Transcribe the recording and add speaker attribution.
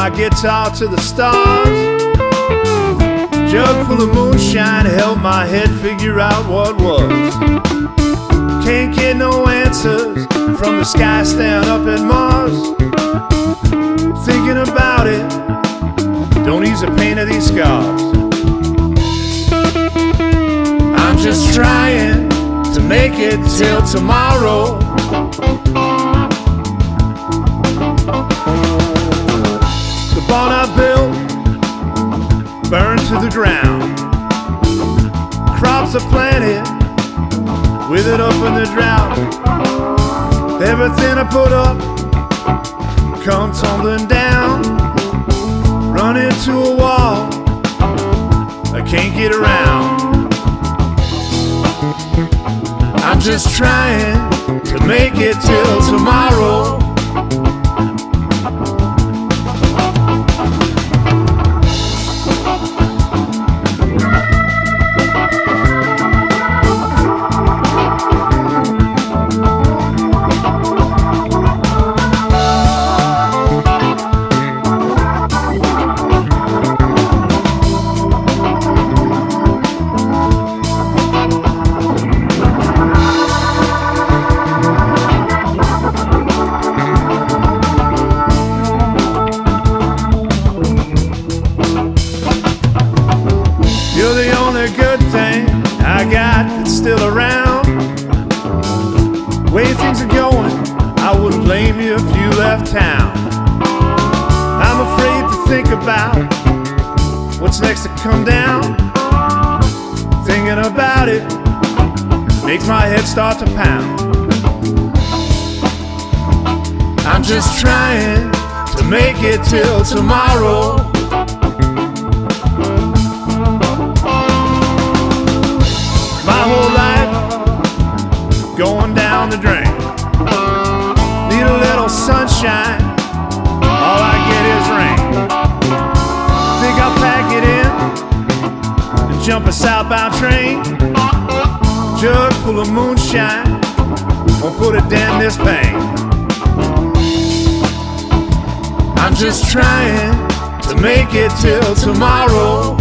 Speaker 1: my guitar to the stars. Jug full of moonshine helped my head figure out what was. Can't get no answers from the sky stand up at Mars. Thinking about it, don't ease the pain of these scars. I'm just trying to make it till tomorrow. I built burned to the ground. Crops are planted, withered up in the drought. Everything I put up come tumbling down. Run into a wall, I can't get around. I'm just trying to make it till tomorrow. Left town. I'm afraid to think about what's next to come down. Thinking about it makes my head start to pound. I'm just trying to make it till tomorrow. My whole life going down the drain. Sunshine, all I get is rain. Think I'll pack it in and jump a southbound train. Jug full of moonshine, won't put dent in this pain. I'm just trying to make it till tomorrow.